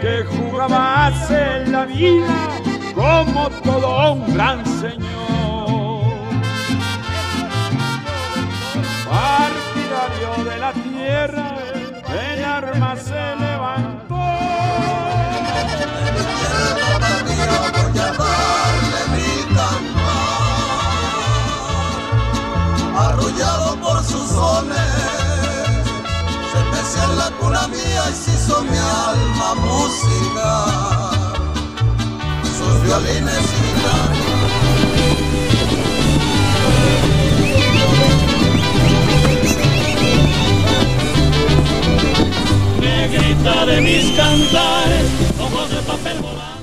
que jugabas en la vida como todo un gran señor. Partidario de la tierra, en armas se levantó. Arrollado vida mía y se hizo mi alma música. Sus violines y guitarras. Negrita de mis cantares, ojos de papel volado.